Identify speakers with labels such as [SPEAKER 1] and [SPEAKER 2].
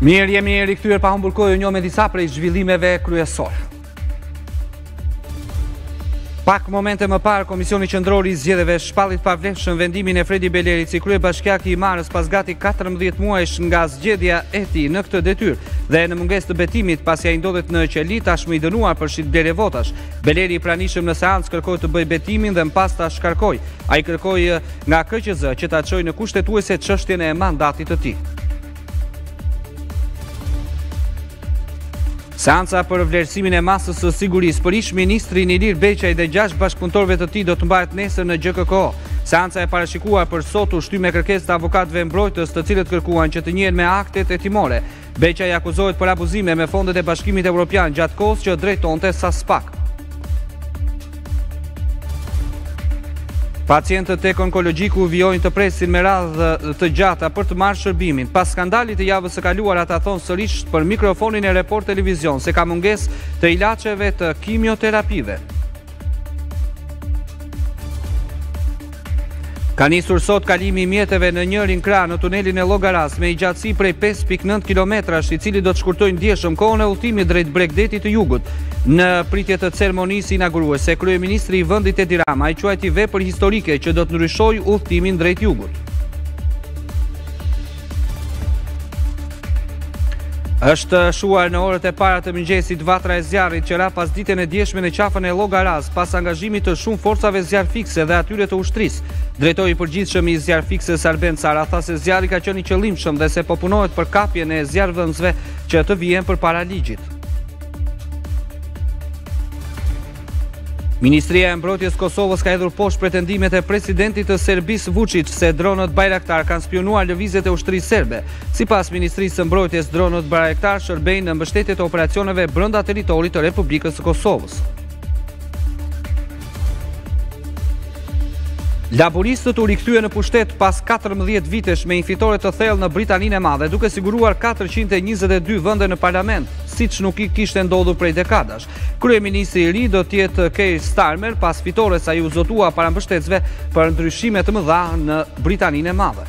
[SPEAKER 1] Mirë jemi rikthyer pa humbur kohë njohim me disa prej zhvillimeve kryesore. Pak momente më parë, Komisioni Qendror i Zgjedhjeve shpalli të pavlefshëm vendimin e Fredi Belerit si kryebashkiak i Himarës pas gati 14 muajsh nga zgjedhja e tij në këtë detyrë dhe në mungesë të betimit pasi ai ndodhet në qeli tashmë i dënuar për shitblerje votash. Beleri i pranishëm në seancë kërkoi të bëjë betimin dhe më pas ta shkarkojnë. Ai kërkoi Nga KQZ që ta çojë në kushtetuese çështjen e mandatit të tij. Seanca për vlerësimin e masës së sigurisë për ish ministrin Ilir Beqaj dhe gjashtë bashkëpunëtorëve të tij do të mbahet nesër në GJKKO. Seanca e parashikuar për sot u shty me kërkesë të avokatëve mbrojtës, të cilët kërkuan që të njihen me aktet hetimore. Beqaj akuzohet për abuzime me fondet e Bashkimit Evropian gjatë kohës që drejtonte SASPAK. Pacientët tek onkologjiku vijojnë të presin me radhë të gjata për të marrë shërbimin. Pas skandalit të javës së kaluar ata thonë sërish për mikrofonin e Report Televizion se ka mungesë të ilaçeve të kimioterapive. Ka nisur sot kalimi i mjeteve në njërin krah në tunelin e Llogarasë me gjatësi prej 5.9 kilometrash, i cili do të shkurtojë ndjeshëm kohën e udhëtimit drejt bregdetit të jugut. Në pritje të ceremonisë inauguruese, kryeministri i vendit Edi Rama e quajti vepër historike që do të ndryshojë udhëtimin drejt jugut. Është shuar në orët e para të mëngjesit vatra e zjarrit që ra pasditen e djeshme në qafën e Llogarasë pas angazhimit të shumë forcave zjarrfikëse dhe atyre të ushtrisë. Drejtori i përgjithshëm i zjarrfikëses Arben Cara tha se zjarri ka qenë i qëllimshëm dhe se po punohet për kapjen e zjarrvënësve që të vihen përpara ligjit. Ministria e Mbrojtjes së Kosovës ka hedhur poshtë pretendimet e presidentit të Serbisë Vuçiç se dronët Bajraktar kanë spiunuar lëvizjet e ushtrisë serbe. Sipas Ministrisë së Mbrojtjes, dronët Bajraktar shërbejnë në mbështetje të operacioneve brenda territorit të Republikës së Kosovës. Laburistët u rikthyen në pushtet pas 14 vitesh me një fitore të thellë në Britaninë e Madhe, duke siguruar 422 vende në parlament, siç nuk i kishte ndodhur prej dekadash. Kryeministri i ri do të jetë Keir Starmer pas fitores ai u zotua para mbështetësve për ndryshime të mëdha në Britaninë e Madhe.